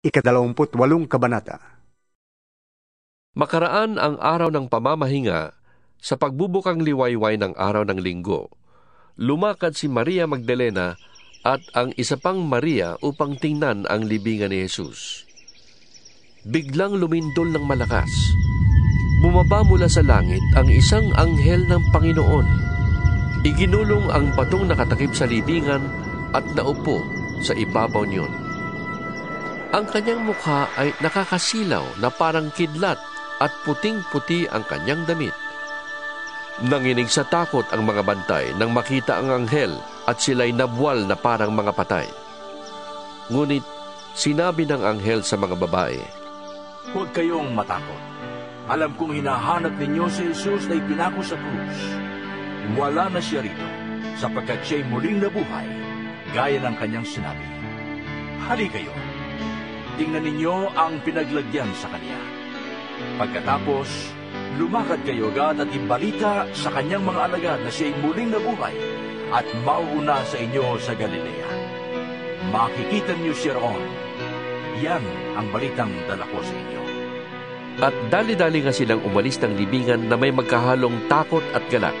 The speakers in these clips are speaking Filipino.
Ikadalawamput walong kabanata. Makaraan ang araw ng pamamahinga sa pagbubukang liwayway ng araw ng linggo. Lumakad si Maria Magdalena at ang isa pang Maria upang tingnan ang libingan ni Jesus. Biglang lumindol ng malakas. Bumaba mula sa langit ang isang anghel ng Panginoon. Iginulong ang batong nakatakip sa libingan at naupo sa ibabaw niyon. Ang kanyang mukha ay nakakasilaw na parang kidlat at puting-puti ang kanyang damit. Nanginig sa takot ang mga bantay nang makita ang anghel at sila'y nabwal na parang mga patay. Ngunit sinabi ng anghel sa mga babae, Huwag kayong matakot. Alam kong hinahanap ninyo si Jesus na ipinako sa krus. Wala na siya rito, sapagkat siya'y muling nabuhay, gaya ng kanyang sinabi. Hali kayo. Tingnan ninyo ang pinaglagyan sa kanya. Pagkatapos, lumakad kayo agad at ibalita sa kanyang mga alagad na siya'y muling nabuhay at mauuna sa inyo sa Galilea. Makikita niyo siya roon. Yan ang balitang dala ko sa inyo. At dali-dali nga silang umalis ng libingan na may magkahalong takot at galak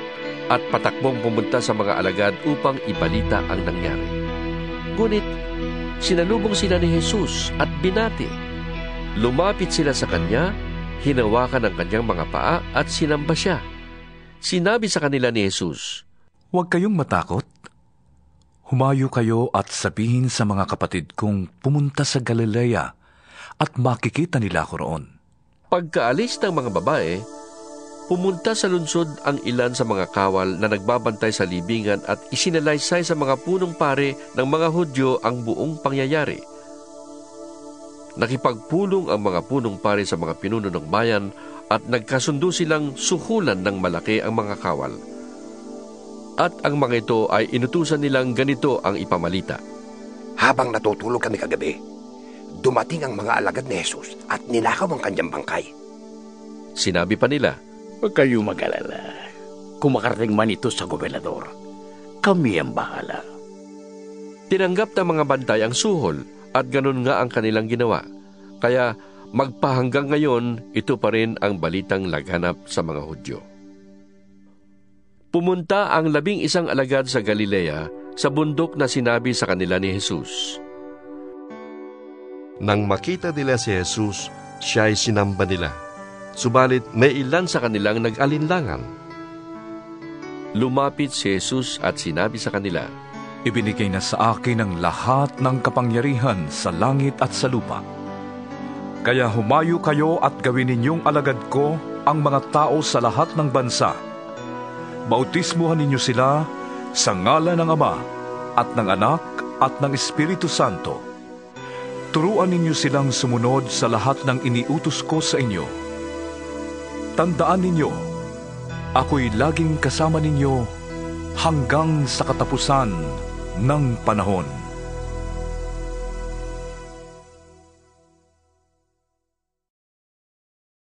at patakbong pumunta sa mga alagad upang ibalita ang nangyari. Ngunit sinalubong sila ni Jesus at binati. Lumapit sila sa kanya hinawakan ang kanyang mga paa at sinamba siya. Sinabi sa kanila ni Jesus, Huwag kayong matakot. Humayo kayo at sabihin sa mga kapatid kong pumunta sa Galilea at makikita nila ako roon. Pagkaalis ng mga babae, pumunta sa lungsod ang ilan sa mga kawal na nagbabantay sa libingan at isinalaysay sa mga punong pare ng mga Hudyo ang buong pangyayari. Nakipagpulong ang mga punong pare sa mga pinuno ng bayan at nagkasundo silang suhulan ng malaki ang mga kawal. At ang mga ito ay inutusan nilang ganito ang ipamalita. Habang natutulog kami kagabi, dumating ang mga alagad ni Jesus at ninakaw ang kanyang bangkay. Sinabi pa nila, Huwag kayo mag-alala. Kung makarating man ito sa gobernador, kami ang bahala. Tinanggap ng mga bantay ang suhol at ganun nga ang kanilang ginawa. Kaya magpahanggang ngayon, ito pa rin ang balitang laganap sa mga Hudyo. Pumunta ang labing isang alagad sa Galilea sa bundok na sinabi sa kanila ni Jesus. Nang makita nila si Jesus, siya ay sinamba nila. Subalit may ilan sa kanilang nag-alinlangan. Lumapit si Jesus at sinabi sa kanila, Ibinigay na sa akin ang lahat ng kapangyarihan sa langit at sa lupa. Kaya humayo kayo at gawin ninyong alagad ko ang mga tao sa lahat ng bansa. Bautismuhan ninyo sila sa ngala ng Ama at ng Anak at ng Espiritu Santo. Turuan ninyo silang sumunod sa lahat ng iniutos ko sa inyo. Tandaan ninyo, ako'y laging kasama ninyo hanggang sa katapusan ng panahon.